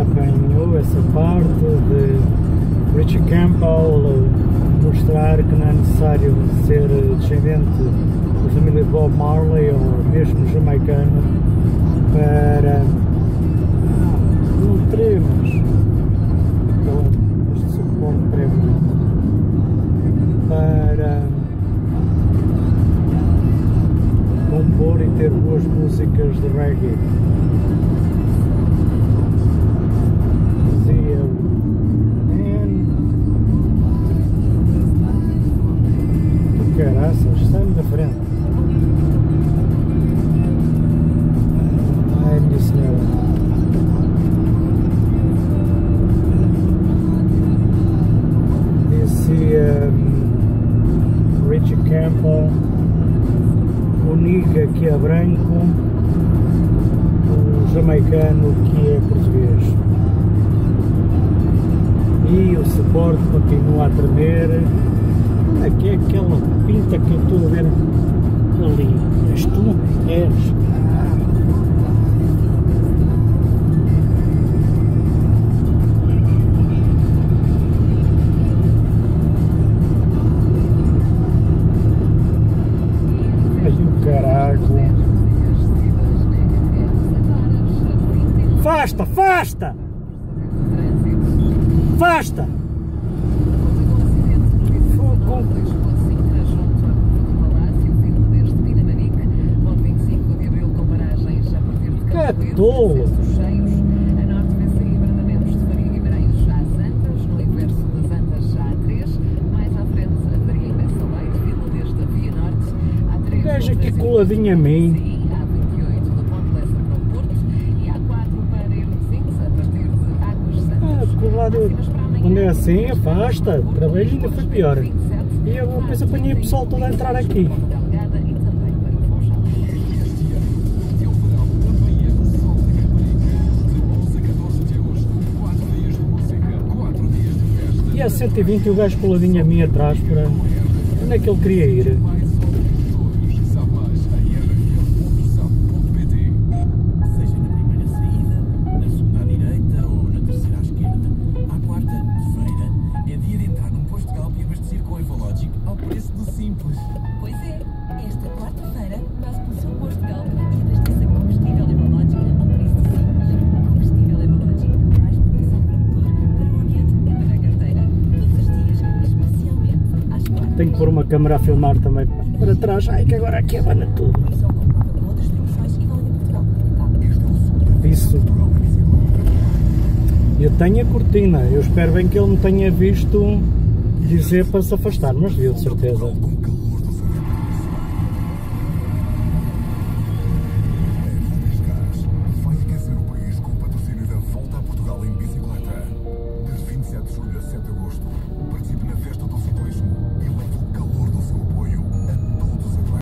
arranhou essa parte de Richie Campbell mostrar que não é necessário ser descendente da família Bob Marley ou mesmo jamaicano para prêmios este supondo prémio para compor e ter boas músicas de reggae. Caraças, sai-me da frente. Ai, minha senhora. Campbell o Niga que é branco, o jamaicano que é português. E o suporte continua a tremer. Aqui é aquela pinta que eu estou a ver ali. És tu? És. Fasta, fasta! Fasta! Tolo! Gajo aqui coladinho a mim. Sim, há 28 do Ponte Lessa para o Porto e há 4 para Hermesintes a partir de Águas Ah, colado. Quando é assim, afasta. Trabalho ainda foi pior. E eu depois apanhei o pessoal todo a entrar aqui. E também para o Funchal. O verão também o Sol da Caparica. De 11 a 14 de agosto, 4 dias de música, 4 dias de festa. E a 120 e o gajo coladinho a mim atrás para. Onde é que ele queria ir? Tenho que pôr uma câmera a filmar também para trás. Ai que agora aqui abana tudo. Isso. Eu tenho a cortina. Eu espero bem que ele me tenha visto dizer para se afastar, mas viu de certeza.